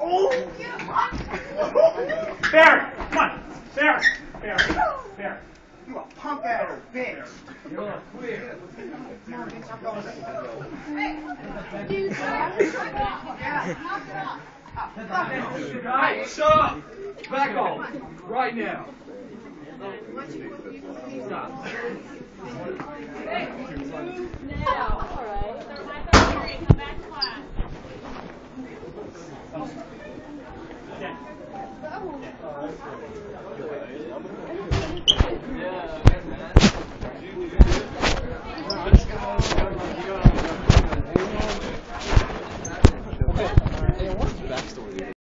Oh! Barry, come on. Barry, Barry, Barry. You a punk ass bitch. You're a clear. Hey, shut up! Back off! Right now! Stop. Thank you.